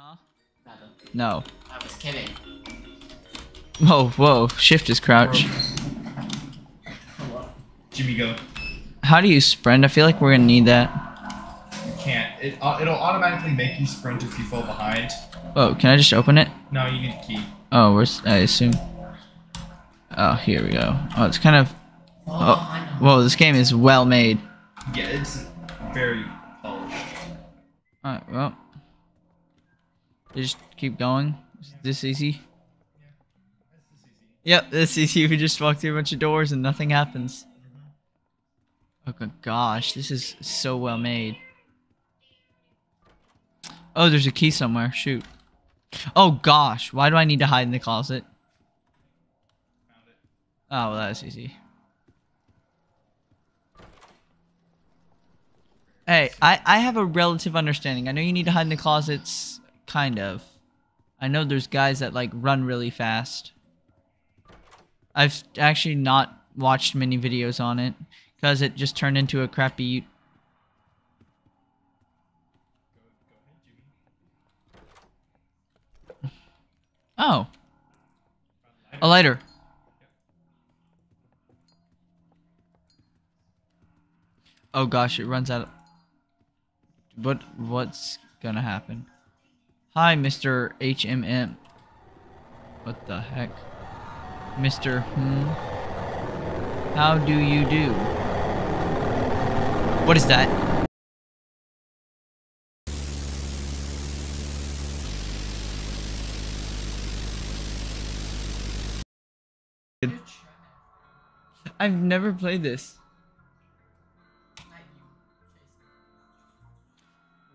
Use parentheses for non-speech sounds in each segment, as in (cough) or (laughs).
Huh? No. I was kidding. Whoa, whoa. Shift is crouch. Jimmy, go. How do you sprint? I feel like we're gonna need that. You can't. It, uh, it'll automatically make you sprint if you fall behind. Oh, can I just open it? No, you need a key. Oh, where's I assume. Oh, here we go. Oh, it's kind of. Oh, Oh, whoa! This game is well made. Yeah, it's very polished. All right, well, you just keep going. Is this easy? Yep, this easy. (laughs) We just walk through a bunch of doors and nothing happens. Mm-hmm. Oh good gosh, this is so well made. Oh, there's a key somewhere. Shoot. Oh gosh, why do I need to hide in the closet? Oh, well, that's easy. Hey, I, I have a relative understanding. I know you need to hide in the closets, kind of. I know there's guys that, like, run really fast. I've actually not watched many videos on it, because it just turned into a crappy... Oh. A lighter. Oh gosh, it runs out. Of... What what's gonna happen? Hi, Mr. HMM. What the heck? Mr. Hmm? How do you do? What is that? I've never played this.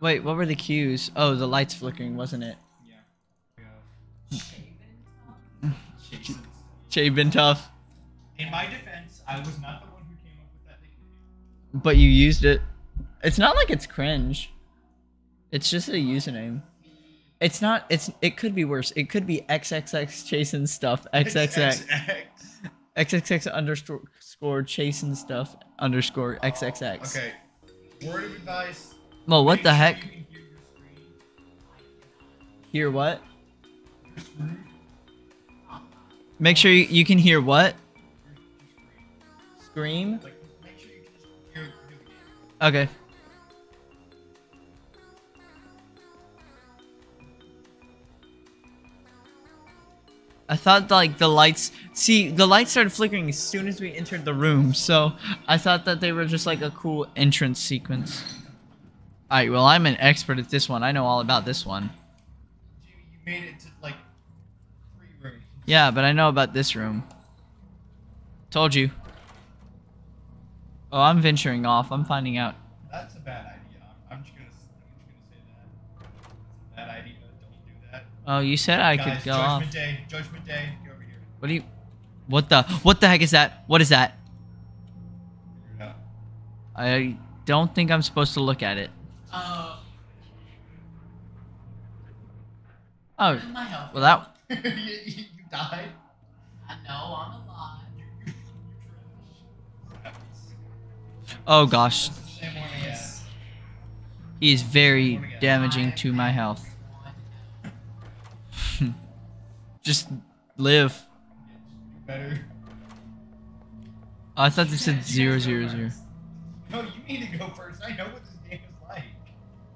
Wait, what were the cues? Oh, the lights flickering, wasn't it? Yeah. Jay been tough, In my defense, I was not the one who came up with that nickname. but you used it. It's not like it's cringe. It's just a username. It's not. It's. It could be worse. It could be XXX chasing stuff. XXX. XXX underscore chasing stuff underscore XXX. Okay. Word of advice. Well, what the heck? hear what? Make sure you, you can hear what? Scream. Okay. I thought like the lights see the lights started flickering as soon as we entered the room, so I thought that they were just like a cool entrance sequence. Alright, well I'm an expert at this one. I know all about this one. You made it to like three rooms. Yeah, but I know about this room. Told you. Oh, I'm venturing off. I'm finding out. That's a bad idea. I'm, just gonna. I'm just gonna say that. It's a bad idea. Don't do that. Oh, you said I Guys, could go Judgment off. Day. Judgment Day. Get over here. What do you? What the? What the heck is that? What is that? I don't think I'm supposed to look at it. Oh, Oh, my health. well that. (laughs) you, you you died. I know I'm alive. Oh gosh, That's the same one again. he is very damaging to my health. (laughs) Just live. Better. Oh, I thought this said zero zero zero. No, you need to go first. I know what this.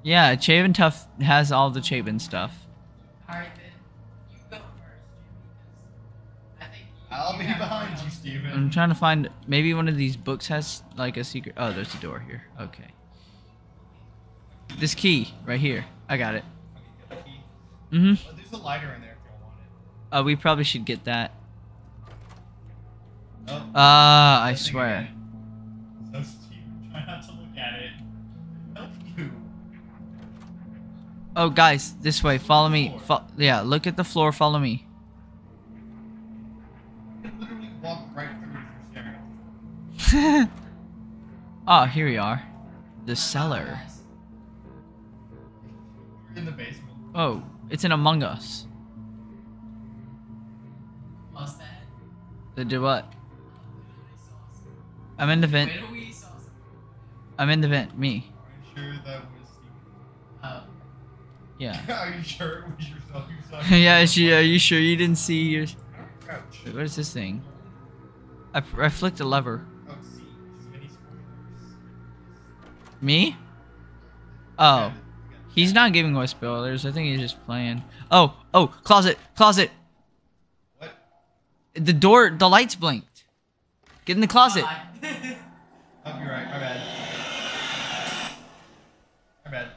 Yeah, Chavin Tough has all the Chavin stuff. Alright then, you go first, I think you, I'll you be behind you, Stephen. I'm trying to find maybe one of these books has like a secret. Oh, there's a door here. Okay. This key right here. I got it. Okay, get the key. Mhm. Oh, there's a lighter in there if you want it. Uh, we probably should get that. Oh, Ah, I swear. again. So Stephen, (laughs) try not to look at it. Help you. Oh, guys, this way. Follow me. Fo- yeah, look at the floor. Follow me. You can literally walk right through if you're staring at the oh, here we are. The cellar. In the basement. Oh, it's in Among Us. What's that? The do what? Literally saw something. I'm in the vent. Where do we saw something? I'm in the vent. Me. Are you sure Yeah. (laughs) Are you sure it was yourself (laughs) you saw? yeah, is you, are you sure you didn't see your... Crouch. Wait, what is this thing? I, I flicked a lever. Oh, see, these mini spoilers. Me? Oh. He's not giving away spoilers. I think he's just playing. Oh, oh, closet, closet. What? The door, the lights blinked. Get in the closet. Bye. Oh, you're right. My bad. My bad.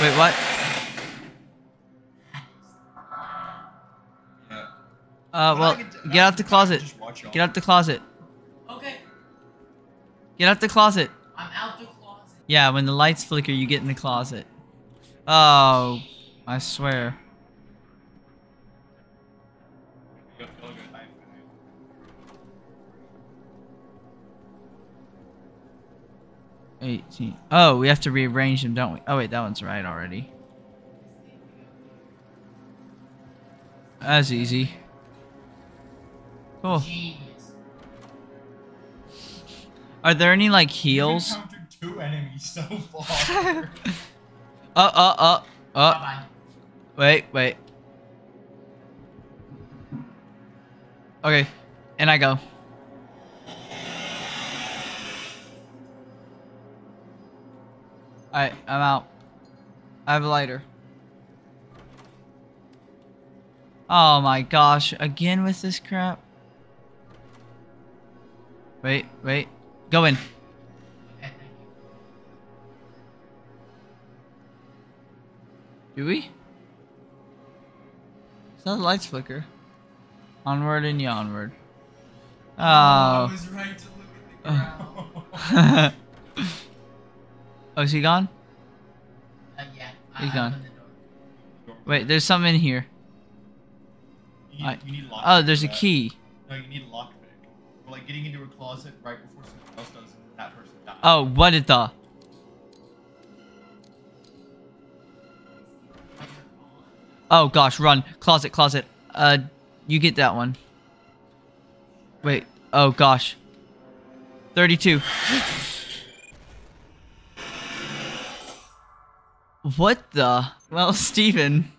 Wait, what? yeah. Uh, well, get out the closet. Just watch y'all. Get out the closet. okay, Get out the closet. I'm out the closet. Yeah, when the lights flicker, you get in the closet. Oh, I swear. 18. Oh, we have to rearrange them, don't we? Oh, wait, that one's right already. That's easy. Cool. Are there any, like, heals? two enemies so far. (laughs) Uh, uh, uh, uh. Bye Wait, wait. Okay, and I go. Alright, I'm out. I have a lighter. Oh my gosh, again with this crap? Wait, wait. Go in. bye. Okay, thank you. Do we? So the lights flicker. Onward and onward. Oh, I Oh. was right to look at the (laughs) ground. oh, (laughs) is he gone? Uh, yeah, He's I gone. the. Wait, there's something in here. You need, I- you need Oh, there's a that. key. No, you need a lockpick. Or like getting into a closet right before someone else does, that person dies. Oh, what did the? Oh gosh, run. Closet, closet. Uh, you get that one. Wait. Oh gosh. 32. (gasps) (laughs) what the? Well, (laughs) Stephen.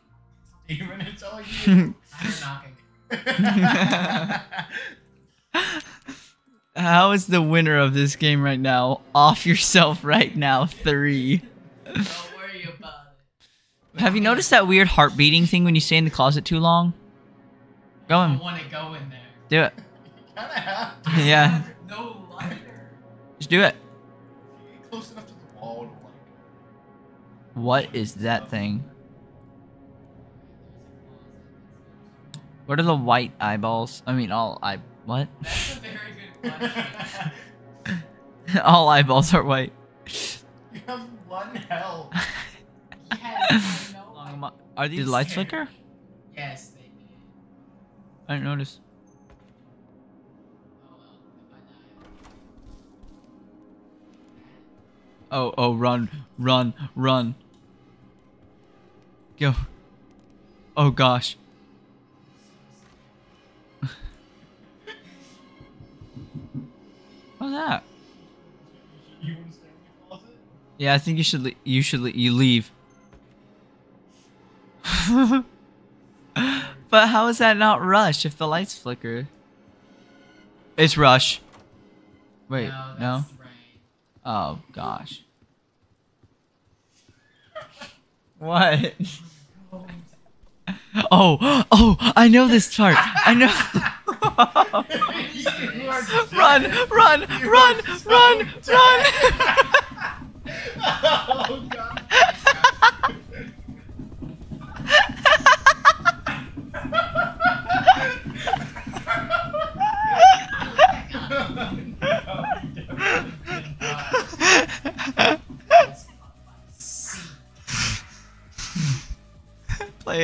Even it's all you. (laughs) I'm knocking. (laughs) How is the winner of this game right now? Off yourself right now, three. Don't worry about it. Have you noticed that weird heart beating thing when you stay in the closet too long? Go in. don't want to go in there. Do it. Kinda have to. Yeah. No lighter. Just do it. What is that thing? What are the white eyeballs? I mean, all eye. What? That's a very good (laughs) question. all eyeballs are white. You have one health. (laughs) yes, I know. Are these lights flicker? Yes, they did. I didn't notice. Oh well, if I die. Oh, oh, run, run, run. Go. Oh gosh. What's that? You want to stay in the closet? Yeah, I think you should. Le- you should. Le- you leave. (laughs) but how is that not rush if the lights flicker? It's rush. Wait, no. no. Oh gosh. What? (laughs) Oh, oh! I know this part. I know. (laughs) Run, run, run, so run, dead. run! (laughs) oh god.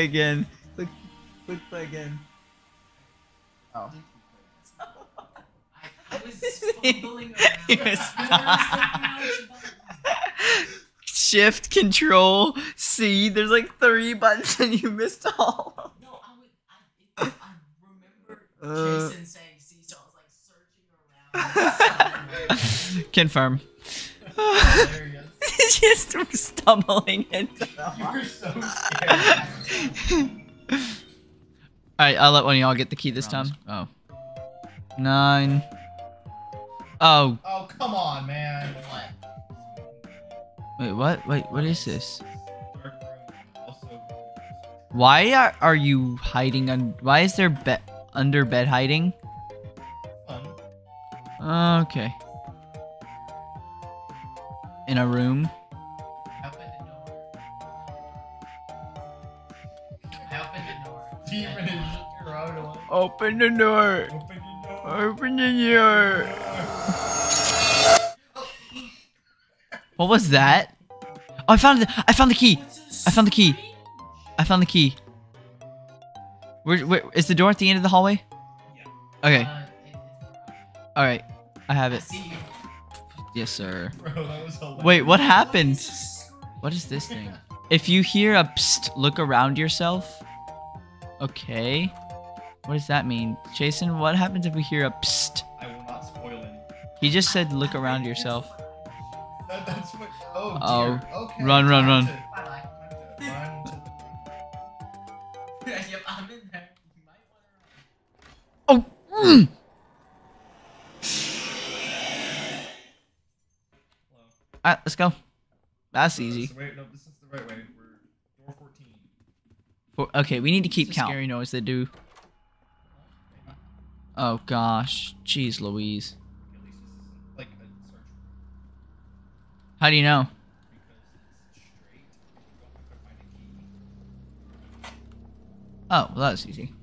Play again. Click, click play again. Oh. I, was (laughs) fumbling around. (laughs) He was I was looking at you. Shift, Control, C. There's like three buttons and you missed all. No, I would. I, I remember Uh. Chason saying C, so I was like searching around. (laughs) Confirm. Hilarious. He's just stumbling into the (laughs) You were so scared. Alright, I'll let one of y'all get the key this time. Oh. Nine. Oh, oh, come on, man. wait, what? Wait, what is this? Dark room, also. Why are, are you hiding on why is there be under bed hiding? Fun. Okay. In a room. I opened the door. I opened the door. Demon is Geronimo. Open the door. Open the door. Open the door. What was that? Oh, I found it. I found the key. I found the key. I found the key. Where, where is the door at the end of the hallway? Okay. It- it's- All right. I have I it. See you. Yes, sir. (laughs) Bro, that was hilarious. Wait, what happened? What is this thing? (laughs) If you hear a psst, look around yourself. Okay. What does that mean? Chason, what happens if we hear a psst? I will not spoil anything. He just said look around yourself. (laughs) That, that's what. Oh, Oh, dear. Okay. run, run, run. to- Bye time run to- yep, I'm in there. You might want to run. Oh! mm. Hello. Alright, let's go. That's uh, easy. So wait, no, this is the right way. We're door 14. For- okay, we need to keep It's count. scary Scary noise they do. Oh gosh, jeez, Louise. At least this isn't like a search How do you know? because it's straight. You don't have to find a key. Oh, well, that's easy.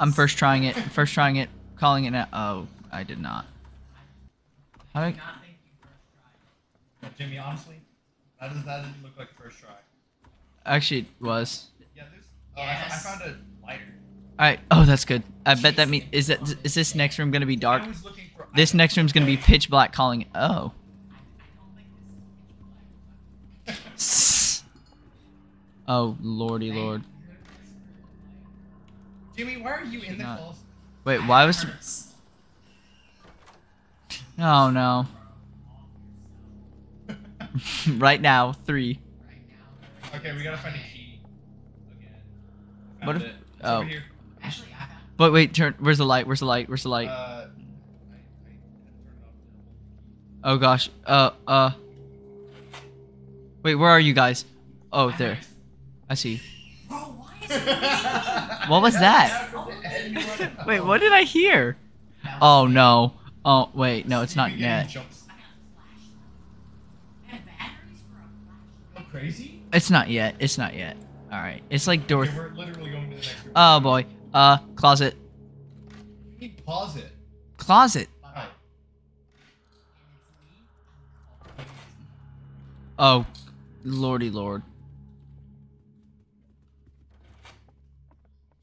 I'm first trying it. First trying it. Calling it now. Oh, I did not. How do I- Not think you first tried. Jimmy, honestly, that, is, that didn't look like first try. Actually, it was. Yeah, this. Oh, I, I found a lighter. All right. Oh, that's good. I bet that means is that is this next room gonna be dark? I for. This next room's gonna be pitch black. Calling it. Oh. I, (laughs) I. Oh, lordy lord. Jimmy, why are you in the Not- closet? Wait, why was? Hurts. Oh no. (laughs) right now, three. Okay, we gotta find a key. Again. What if- it. Oh. here. Actually, I. But wait, turn. Where's the light? Where's the light? Where's the light? Uh, I, I had to turn it off. Oh gosh. Uh. Uh. Wait, where are you guys? Oh, there. I see. Bro, why is it? (laughs) What was that? (laughs) that? Wait, what did I hear? Oh no. Oh wait, no, it's not net. I got a flashlight. I have batteries for a flashlight. crazy? It's not yet. It's not yet. All right. It's like door. Okay, we're literally going to the next room. Oh boy. Uh, closet. You pause it. Closet. Alright. Oh, lordy lord.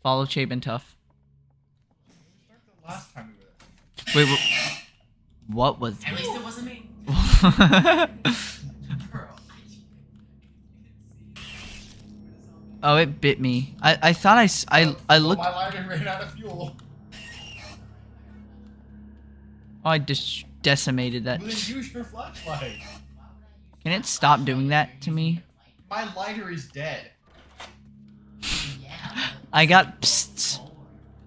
Follow Chabin Tough. Start the last time we. Wait, wh- what was? At least it wasn't me. oh, Bro, I Oh, it bit me. I I thought I, I, Oh, looked. My lighter ran out of fuel. Oh, I just decimated that. Well, then use your flashlight. Can it stop doing that to me? My lighter is dead. Yeah. I got. Psst.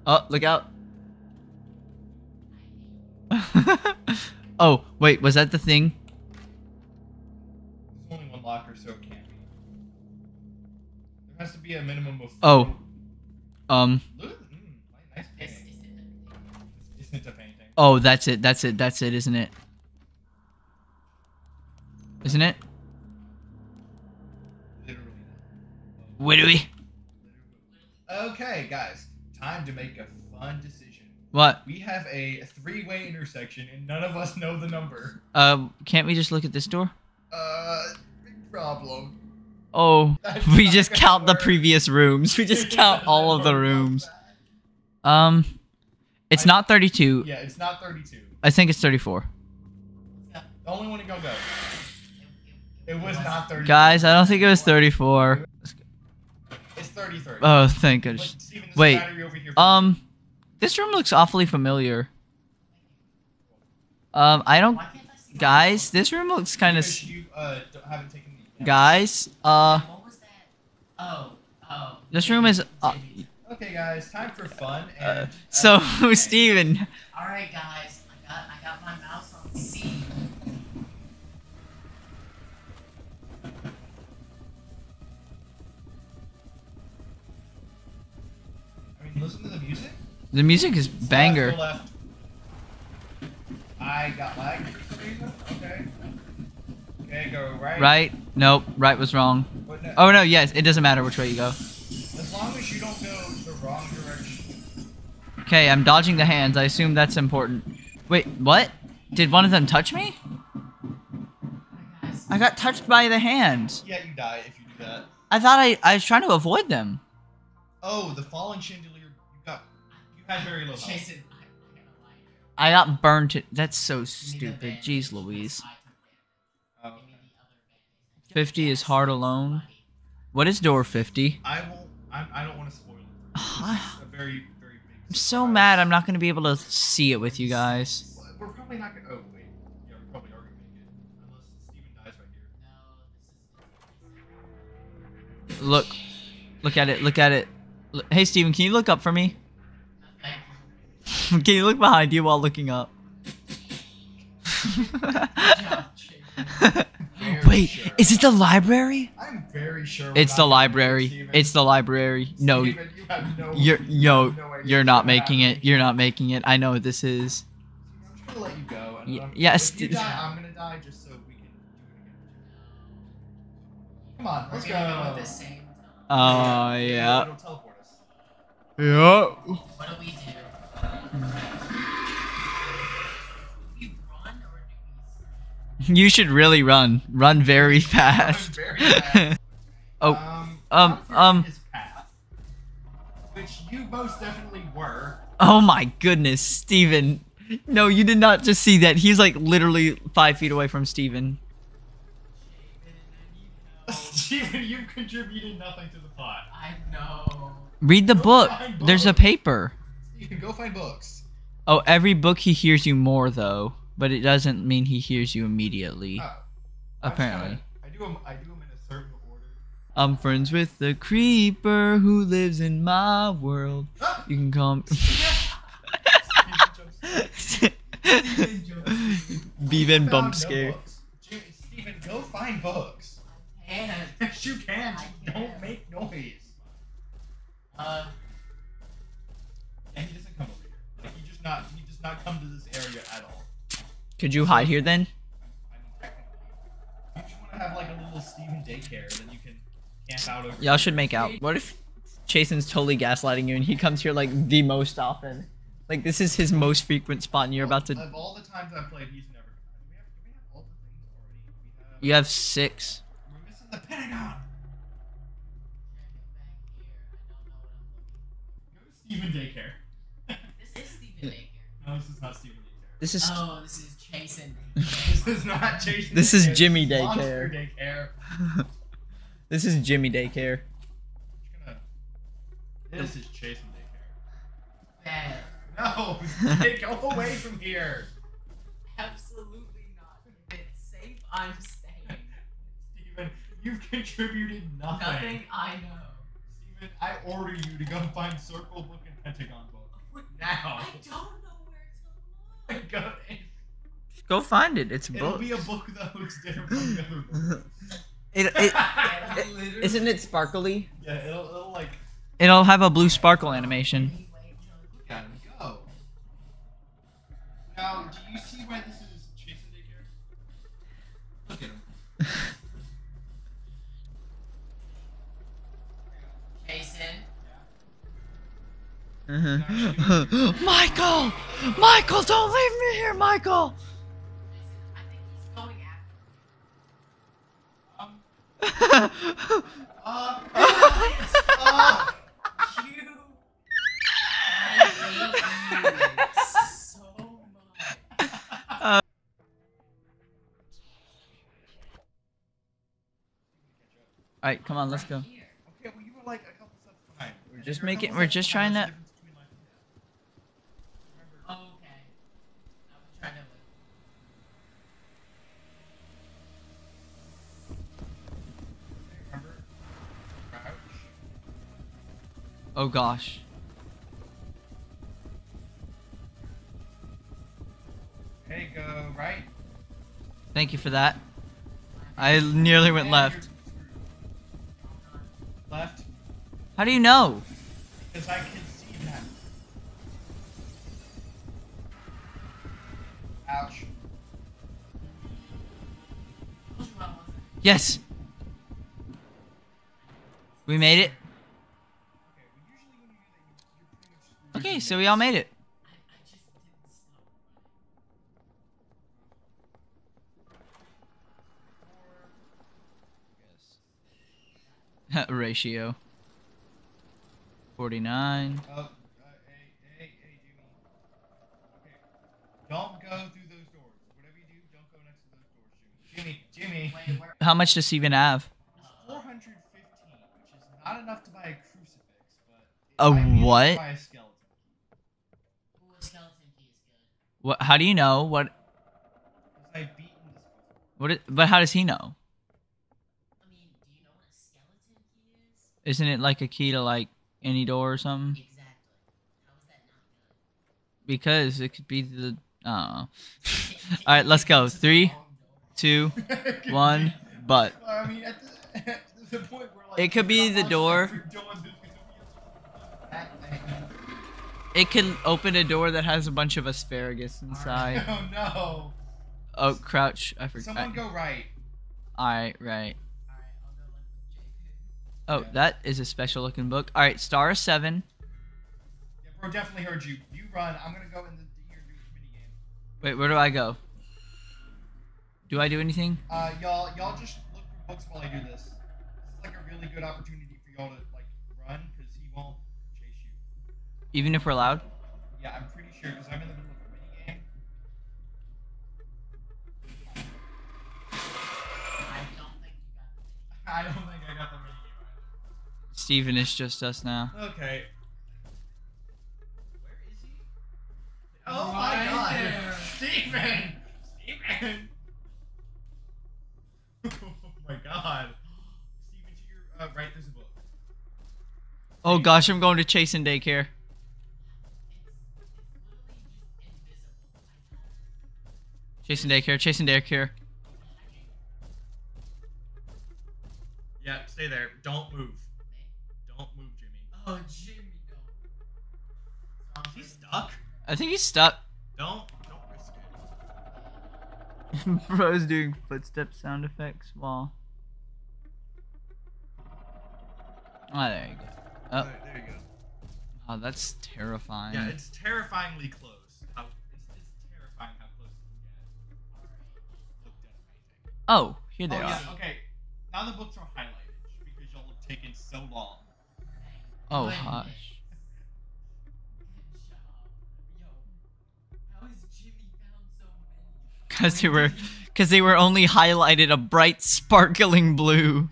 Oh, look out. (laughs) oh, wait, was that the thing? There's only one locker, so it can't be. There has to be a minimum of. Oh. Um. Look mm, nice Is, painting. is it Isn't a painting? Oh, that's it. That's it. That's it, isn't it? Isn't it? Literally. What do? Okay, guys. Time to make a fun decision. What? We have a three-way intersection, and none of us know the number. Uh, can't we just look at this door? Uh, big problem. Oh, (laughs) That's we just count the previous rooms. We just (laughs) count all of the rooms. Um, it's I- not 32. Yeah, it's not 32. I think it's 34. The only one to go go. It was not 32. Guys, I don't think it was 34. It's 33. Oh, thank goodness. Stephen, there's a Wait, over here for you. Um, this room looks awfully familiar. Um, I don't. I Guys, this room looks kind of. Uh don't, haven't taken the. Guys, uh, What was that? Oh, oh. this room is. Uh, Okay, guys, time for fun. And uh, uh, so, okay. Stephen. All right, guys. I got I got my mouse on C. I mean, listen to the music. The music is banger. left. I got lag for some reason. Okay. Okay, go right. Right? Nope. Right was wrong. Oh no, yes. It doesn't matter which way you go. As long as you don't go the wrong direction. Okay, I'm dodging the hands. I assume that's important. Wait, what? Did one of them touch me? I got touched by the hands. Yeah, you die if you do that. I thought I, I was trying to avoid them. Oh, the fallen chandelier. You had very low health. Chason, I, I gotta lie here. I got burned to. That's so Give me the stupid. Jeez Louise. I Oh, damage. Give me the other bandage. 50 is hard alone. What is door 50? I won't. I'm, I don't want to spoil it. For (sighs) you. This is a very, very big. I'm so mad I'm not going to be able to see it with you guys. We're probably not gonna. Oh wait. Yeah, we probably are gonna make it unless Stephen dies right here. No, this is Look. Look at it. Look at it. Hey, Stephen, can you look up for me? Thank (laughs) can you look behind you while looking up? job, Chason. Very Wait, sure. is it the library? I'm very sure. It's the gonna it, library. Stephen. It's the library. No, Stephen, you have no. (laughs) you're you yo, have no you're not making happen. it. You're not making it. I know what this is. I'm gonna let you go. And Y- I'm- yes, If you st- die, I'm gonna die just so we can do it again. Come on, let's gonna go. go the same. Oh It'll- yeah. It'll teleport us. Yeah. What do we do? You should really run. Run very I'm fast. very fast. (laughs) oh, Um. um, um. his path, which you most definitely were. oh my goodness, Stephen. No, you did not just see that. He's like literally five feet away from Stephen. (laughs) Stephen, you've contributed nothing to the plot. I know. Read the Go book. There's a books. Paper. (laughs) Stephen, go find books. Oh, every book he hears you more though, but it doesn't mean he hears you immediately. Oh. Apparently. I do them. I do them in a certain order. I'm friends with the creeper who lives in my world. Ah! You can call him. (laughs) (laughs) Bevan Found bump no scare. books. Stephen, go find books. And Yes, you can. I Don't make noise. uh, And he doesn't come over here. Like he just not. He does not come to this area at all. Could you hide here then? You just want to have like a little Stephen daycare, then you can camp out over. Y'all should make out. What if Chason's totally gaslighting you and he comes here like the most often? Like this is his most frequent spot and you're about to. Of all the times I've played, he's never. Do we have, do we have all the things already? We have. You have six. We're missing the Pentagon. checking back here. I don't know what I'm looking. Go to Stephen Daycare. This is Stephen Daycare. No, this is not Stephen Daycare. This is. Oh, this is Chason. (laughs) This is not Chason. This is Jimmy this is Monster Daycare. Daycare. (laughs) this is Jimmy Daycare. This is Chason Daycare. Bad. No, (laughs) Steve, go away from here. Absolutely not. If it's safe, I'm staying. Stephen, you've contributed nothing. Nothing I know. Stephen, I order you to go find Circle Book and Pentagon Book. Now. I don't know where to. Go, Go find it. It's a it'll book. be a book that looks different from the other books. (laughs) It, it, Yeah, (laughs) it- literally. isn't it sparkly? Yeah, it'll, it'll like. It'll have a blue sparkle animation. (laughs) Michael! Michael, don't leave me here, Michael! Chason, I think he's going after. Uh. you. I you so much. Alright, come on, let's go. Okay, well, you were like a couple steps behind. We're just You're making- we're just trying to- the difference between life and death. Remember, Okay. I was trying to like. Oh gosh. Okay, go right. Thank you for that. I nearly went left. Left. How do you know? Because I can see that. Ouch. Which one was it? Yes. We made it. Okay, so we all made it. I, I just didn't stop. Ratio. 49. Oh, uh, hey, hey, hey, Okay. Don't go through those doors. Whatever you do, don't go next to those doors, Jimmy. Jimmy, Jimmy. Wait. How much does Stephen have? 415, which is not enough to buy a crucifix, but. A might be enough what? Buy a skeleton. Ooh, a skeleton key is good. What? How do you know? What? Because I've beaten this. What? But how does he know? I mean, do you know what a skeleton key is? Isn't it like a key to like any door or something? Exactly. How is that not Because it could be the. Uh. (laughs) (laughs) All right, let's go. Three, two, one. the Three. wrong door. two, one, but. I mean, at the, (laughs) at the point where like It could be the door. It can open a door that has a bunch of asparagus inside. (laughs) Oh no! Oh, crouch. I forgot. Someone go right. Alright, right. Alright, I'll go left with JP. Oh, Yeah. that is a special looking book. Alright, star is seven. Yeah, bro, definitely heard you. You run. I'm gonna go in the here and do this mini game. Wait, where do I go? Do I do anything? Uh, y'all, y'all just look for books while I do this. This is like a really good opportunity for y'all to like run because he won't chase you. Even if we're loud? Yeah, I'm pretty sure because I'm in the middle of a mini game. I don't think you got the I don't think I got the mini game Stephen is just us now. Okay. Where is he? Oh Oh my my God. god, Stephen! Stephen! (laughs) oh my god. Stephen, to your uh, right, there's a book. Oh gosh, I'm going to Chase and daycare. And daycare, chasing and daycare. Yeah, stay there. Don't move. Don't move, Jimmy. Oh, Jimmy, no. Is he stuck? I think he's stuck. Don't, don't risk it. (laughs) Bro's doing footstep sound effects while. Oh, there you go. Oh, Alright, there you go. oh that's terrifying. Yeah, it's terrifyingly close. Oh, here they oh, are. yeah, okay. Now the books are highlighted because y'all have taken so long. Oh, hush. Good job. Yo, how has Jimmy found so? Because they were, because they were only highlighted a bright, sparkling blue.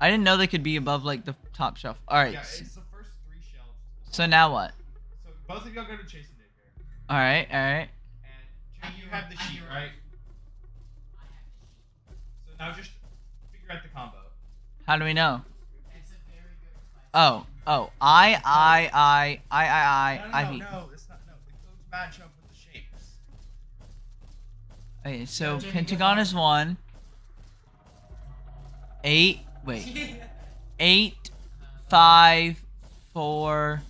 I didn't know they could be above like the top shelf. All right. yeah, it's the first three shelves. So now what? So both of y'all go to Chase. All right. All right. And Jimmy, you have the sheet, right? I have the sheet. So now just figure out the combo. How do we know? It's a very good question. Oh. Oh. I. I. I. I. I. no, no, I. no, I. no, it's not. No, the codes match up with the shapes. Okay. So Jimmy, pentagon is one. Eight. Wait. (laughs) Eight. Five. Four.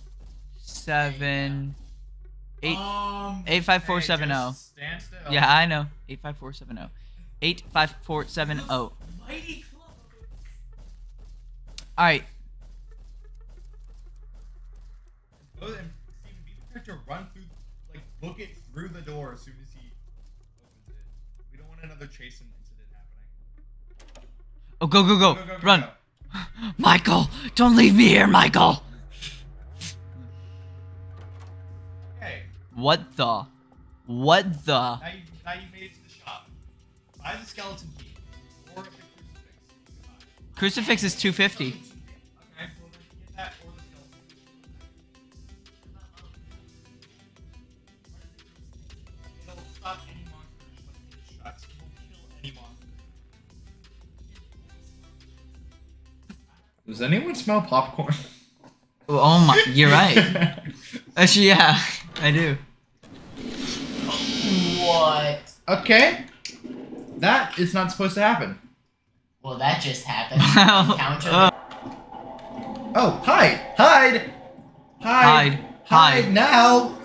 Seven. Eight. Um, Eight five four Hey, seven just zero. Stand still. Yeah, I know. Eight five four seven zero. Eight five four seven zero. Mighty close. All right. Go and Stephen, be prepared to run through, like, book it through the door as soon as he opens it. We don't want another chasing incident happening. Oh, go go go! Go, go, go, Run. (gasps) Michael! Don't leave me here, Michael! What the? What the? now you now you made it to the shop. Buy the skeleton key or the crucifix. Crucifix is two fifty. Okay, well get that or the skeleton key. It'll stop any monster just like it shuts. It will kill any monster. Does anyone smell popcorn? Oh my, you're right. (laughs) Actually, yeah, I do. What? okay. That is not supposed to happen. Well, that just happened. (laughs) Wow. Counter. Uh, Oh, hide! Hide! Hide! Hide. Hide. now!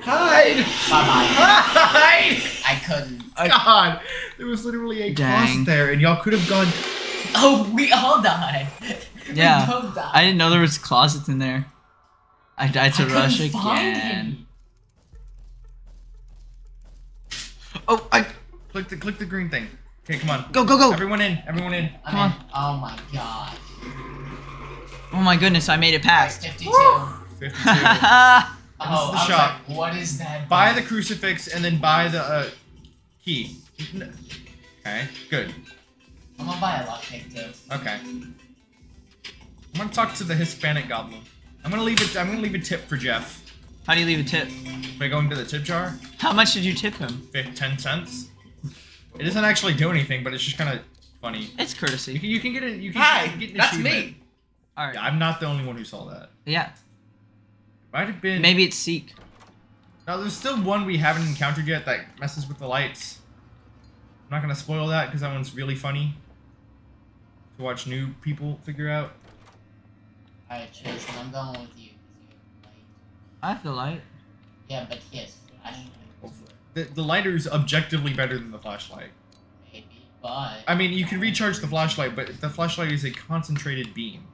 Hide! bye bye. Hide! I couldn't. God! There was literally a Dang. closet there, and y'all could have gone. Oh, we all died. Yeah. Died. I didn't know there was closets in there. I died to I rush couldn't find again. Oh, I Click the click the green thing. Okay, come on. go go go! Everyone in. Everyone in. I'm Come in. Oh my god. Oh my goodness, I made it past. 52. Fifty-two. (laughs) Oh, the I was shop. like, what is that? buy the crucifix and then buy the uh, key. Okay, good. I'm gonna buy a lockpick too. Okay. I'm gonna talk to the Hispanic goblin. I'm gonna leave it. I'm gonna leave a tip for Jeff How do you leave a tip? by going to the tip jar. How much did you tip him? Ten cents. It doesn't actually do anything, but it's just kind of funny. It's You courtesy. can, you can get it. You can Hi, get an that's achievement. me. All right. Yeah, I'm not the only one who saw that. Yeah. Might have been. Maybe it's Seek. Now there's still one we haven't encountered yet that messes with the lights. I'm not gonna spoil that because that one's really funny to watch new people figure out. Alright, Chason, I'm going with you because you have light. I have the light. Yeah, but he has flashlight. The, the lighter is objectively better than the flashlight. Maybe, but. I mean, you can recharge the flashlight, but the flashlight is a concentrated beam.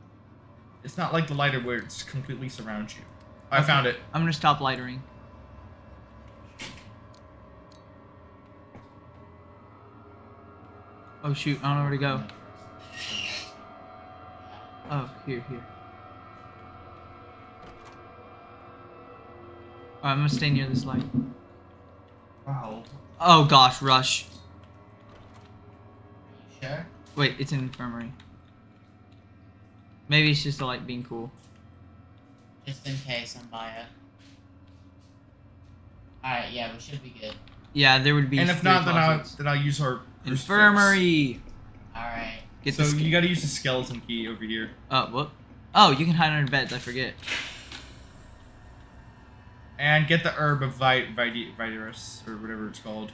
It's not like the lighter where it's completely surrounds you. I Okay. found it. I'm gonna stop lightering. Oh shoot, I don't know where to go. (laughs) Oh, here, here. Alright, I'm gonna stay near this light. Wow. Oh gosh, rush. Sure? Wait, it's an infirmary. Maybe it's just the light being cool. Just in case I'm by it. Alright, yeah, we should be good. Yeah, there would be. And if not, then I'll then I'll use our infirmary. Alright. Get so you gotta use the skeleton key over here. Oh, what? Oh, you can hide under beds. I forget. And get the herb of vi- vidi- virus or whatever it's called.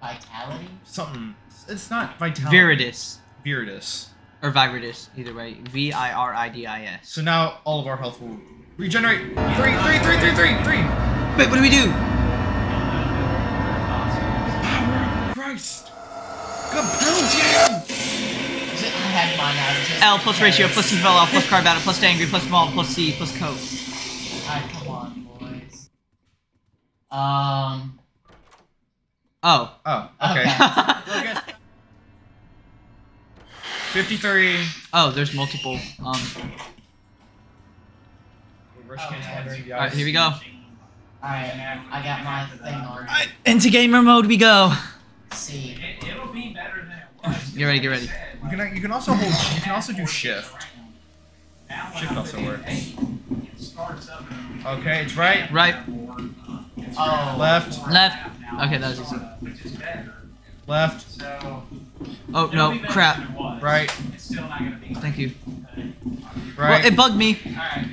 Vitality? Something. It's not vitality. Viridis Viridis. or Viridis, either way. V I R I D I S. So now all of our health will regenerate. Three, three, three, three, three, three. Wait, what do we do? Christ. Compelled him. Ju- I had mine out just L plus ratio because. plus Vel L plus carb plus angry plus small plus C plus coat. Alright, come on, boys. Um. Oh. Oh, okay. Okay. 53. Oh, there's multiple. Um. Alright, here we go. Alright, I got my thing on. Into gamer mode we go. See. It, it'll be better than it was. Get ready, get ready. You can you can also hold you can also do shift. Shift also thinking, works. Hey, it starts up Okay, it's right, Right, Oh. left, left. Okay, that was easy. Which is. Oh no, it'll be better crap. than it was. right, It's still not gonna be. Thank you. right. Well, it bugged me. Alright.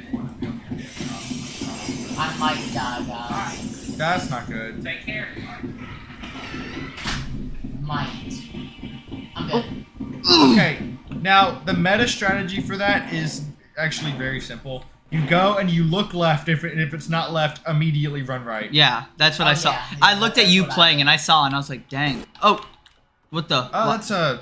I might die, guys. That's not good. Take care. Might. I'm good. Okay, now the meta strategy for that is actually very simple. You go and you look left. If it, if it's not left, immediately run right. Yeah, that's what Oh, I saw. yeah. I looked at you what I playing and I saw and I was like, dang. Oh, what the? Oh, what? that's uh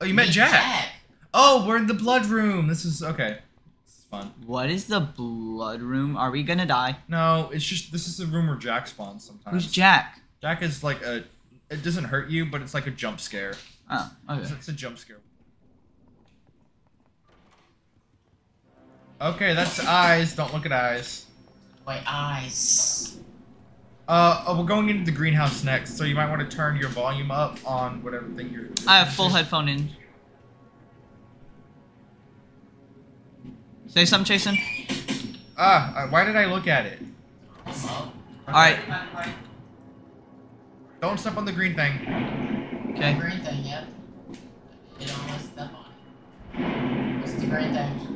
Oh, you met Meet Jack. Oh, we're in the blood room. This is okay. This is fun. What is the blood room? Are we gonna die? No, it's just this is the room where Jack spawns sometimes. Who's Jack? Jack is like a. It doesn't hurt you, but it's like a jump scare. Oh, It's, okay. it's a jump scare. Okay, that's eyes. Don't look at eyes. Wait, eyes. Uh, oh, we're going into the greenhouse next, so you might want to turn your volume up on whatever thing you're. I have full headphone in. Say something, Jason. Ah, uh, why did I look at it? Hello? All right. Don't step on the green thing. Okay. Green thing, yep. You don't want to step on it. right there.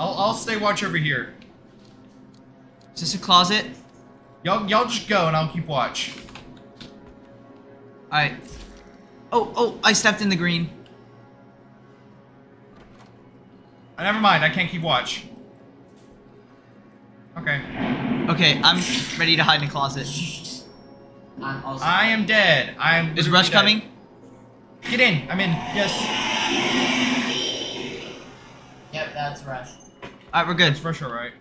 I'll I'll stay watch over here. Is this a closet? Y'all y'all just go and I'll keep watch. Alright. Oh, oh, I stepped in the green. Uh, never mind. I can't keep watch. Okay. Okay, I'm ready to hide in the closet. I'm also. I am dead. I'm. Is Rush dead. coming? Get in. I'm in. Yes. Yep, that's Rush. Alright, we're good. It's Rush, alright.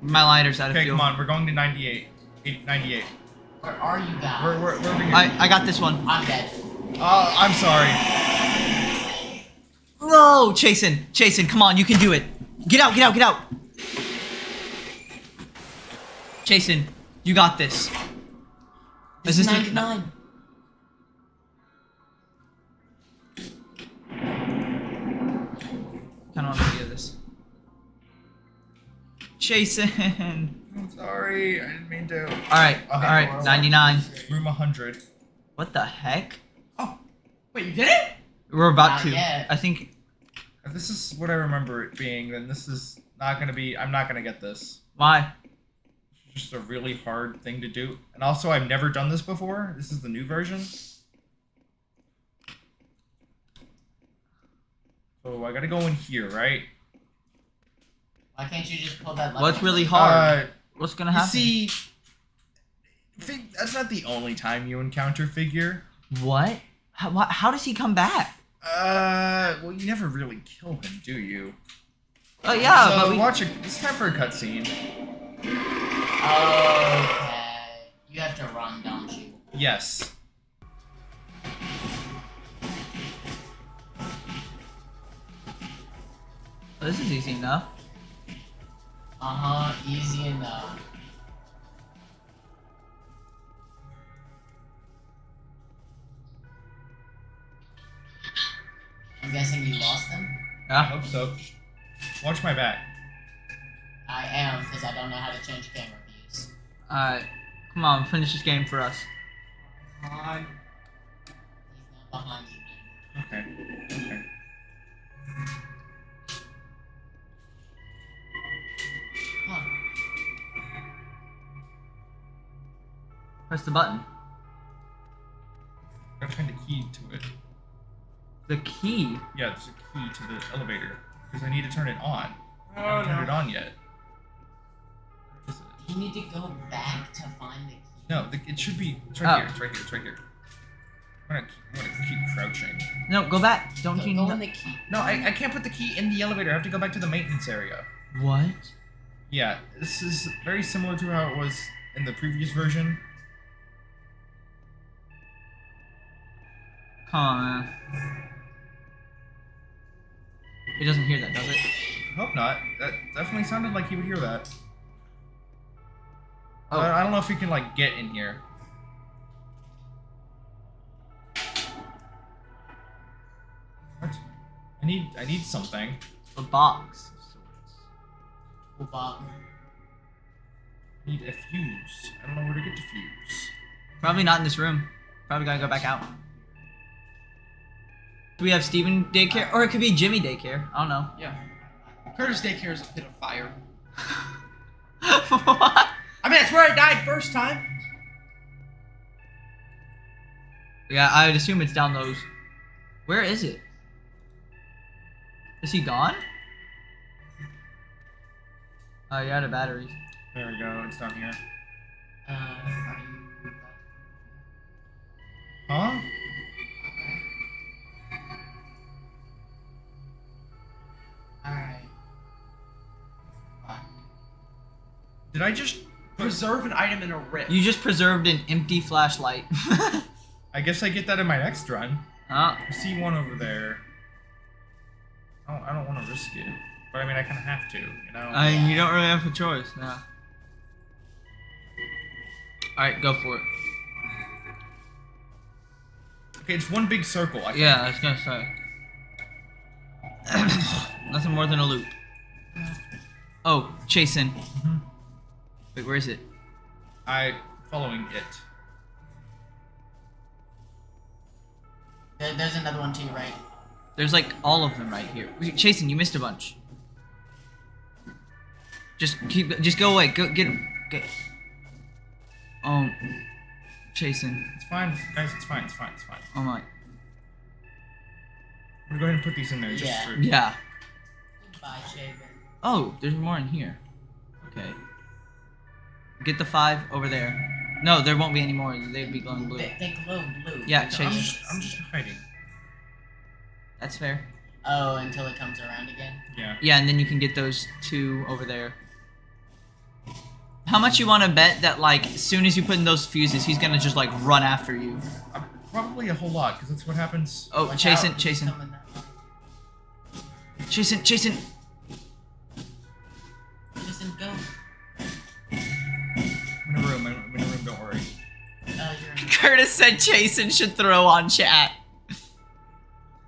My lighter's out of Okay, fuel. come on. We're going to 98. 80, 98. Where are you guys? We're, we're, we're here. I, I got this one. I'm dead. Uh, I'm sorry. No, Chason, Chason, come on, you can do it. Get out, get out, get out. Chason, you got this. This Is is this 99. Kind of want to video this. Chason. I'm sorry. I didn't mean to. All right, all right, 99. Room 100. What the heck? Oh, wait, you did it? We're about Not to. yet. I think. If this is what I remember it being, then this is not gonna be. I'm not gonna get this. Why? It's just a really hard thing to do. And also, I've never done this before. This is the new version. So I gotta go in here, right? Why can't you just pull that lever? What's really hard? Uh, What's gonna you happen? see, Fig- that's not the only time you encounter figure. What? How, wha- how does he come back? Uh, well, you never really kill him, do you? Oh yeah, so but we. watch a. It's time for a cutscene. Okay. You have to run, don't you? Yes. This is easy enough. Uh huh. Easy enough. I'm guessing you lost them? I hope so. Watch my back. I am, because I don't know how to change camera views. All right. Come on, finish this game for us. On. He's not behind you. dude. Okay. Okay. Press the button. I Gotta find the key to it. The key. Yeah, there's a key to the elevator. Because I need to turn it on. I Oh, haven't turned it on yet. Where is it? You need to go back to find the key. No, the, it should be. It's right Oh. here. It's right here. It's right here. I'm gonna, keep, I'm gonna keep crouching. No, go back. Don't Go, you go know? in the key. No, I, I can't put the key in the elevator. I have to go back to the maintenance area. What? Yeah, this is very similar to how it was in the previous version. Come on, man. He doesn't hear that, does it? Hope not. That definitely sounded like he would hear that. Oh. I, I don't know if he can like get in here. What? I need I need something. A box. of sorts. Cool Bob. I need a fuse. I don't know where to get the fuse. Probably not in this room. Probably gotta go back out. Do we have Stephen daycare? Or it could be Jimmy daycare. I don't know. Yeah. Curtis Daycare is a pit of fire. (laughs) what? I mean, that's where I died first time. Yeah, I would assume it's down those. Where is it? Is he gone? Oh, you're out of batteries. There we go. It's down here. Uh, how do you... Huh? Did I just? Preserve an item in a rip. You just preserved an empty flashlight. (laughs) I guess I get that in my next run. oh, I see one over there. Oh, I don't want to risk it, but I mean I kind of have to, you know. I mean, you don't really have a choice now. Alright, go for it. okay, it's one big circle. I think. Yeah, I was gonna say. (coughs) Nothing more than a loop. Oh, chasing. Mhm. Wait, where is it? I following it. There, there's another one too, right? There's like all of them right here. Wait, Chason, you missed a bunch. Just keep. Just go away. Go get him. Get. Oh, Chason. It's fine, guys. It's fine. It's fine. It's fine. Oh my. I'm gonna go ahead and put these in there just Yeah. for. Yeah. Goodbye, Shaven. Oh, there's more in here. Okay. Get the five over there. No, there won't be any more. They'd be glowing blue. They, they glow blue. Yeah, Chase. I'm just, I'm just hiding. That's fair. Oh, until it comes around again. Yeah. Yeah, and then you can get those two over there. How much you want to bet that like as soon as you put in those fuses, he's gonna just like run after you? Uh, probably a whole lot, because that's what happens. Oh, Watch chasing, out, 'cause chasing, Curtis said Jason should throw on chat.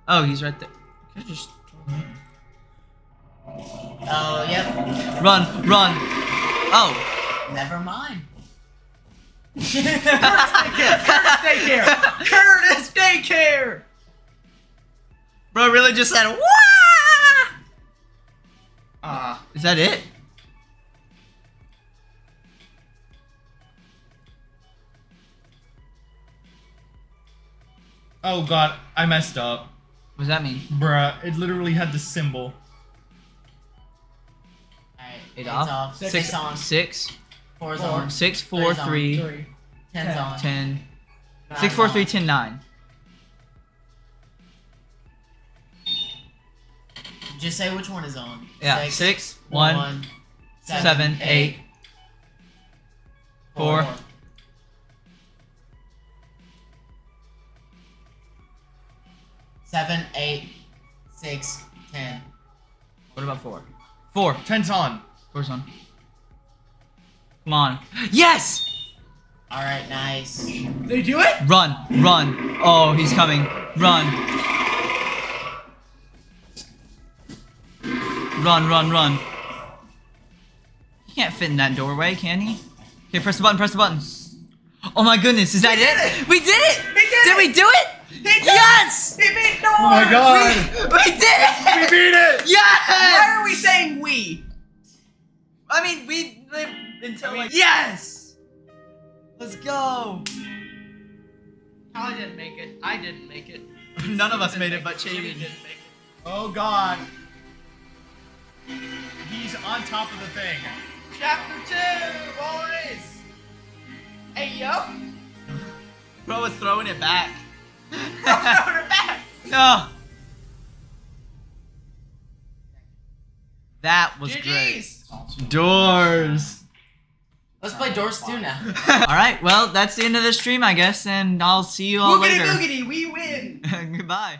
Oh, he's right there. Can I just Oh, yep. run, run. Oh. Never mind. Curtis daycare. Curtis daycare. Bro, really just said wah. Ah. Is that it? Oh god, I messed up. What does that mean? Bruh, it literally had the symbol. Alright, Eight eight's off. off. Six, Six on. six, Four's Four. on. six, four, Three's on. three, Three. Ten's Ten. on. ten. Nine's on. three, ten, nine. Just say which one is on. Yeah, Six, six, one, seven, eight, four. Seven, eight, six, ten. What about four? Four. Ten's on. Four's on. Come on. Yes! Alright, nice. They do it? Run, run. Oh, he's coming. Run. Run, run, run. He can't fit in that doorway, can he? Okay, press the button, press the button. Oh my goodness, is that did it? it! We did it! We did Did it! we do it? He did Yes! He beat Noah! Oh my god! We did it! we beat it! Yes! Why are we saying we? I mean, we lived until like yes. Let's go. I didn't make it. I didn't make it. (laughs) None of us made it, but Jimmy didn't make it. Oh god. He's on top of the thing. Chapter two, boys. Hey yo. Bro was throwing it back. No. Oh. That was GG's. great. Doors. Let's play Doors 2 now. (laughs) all right. Well, that's the end of the stream, I guess, and I'll see you all Boogity later. boogity, we win. (laughs) Goodbye.